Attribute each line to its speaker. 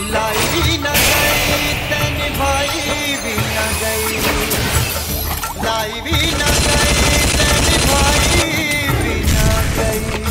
Speaker 1: लाई न गई तन भाई भी न गई। लाई भी न गई तन भाई भी न गई।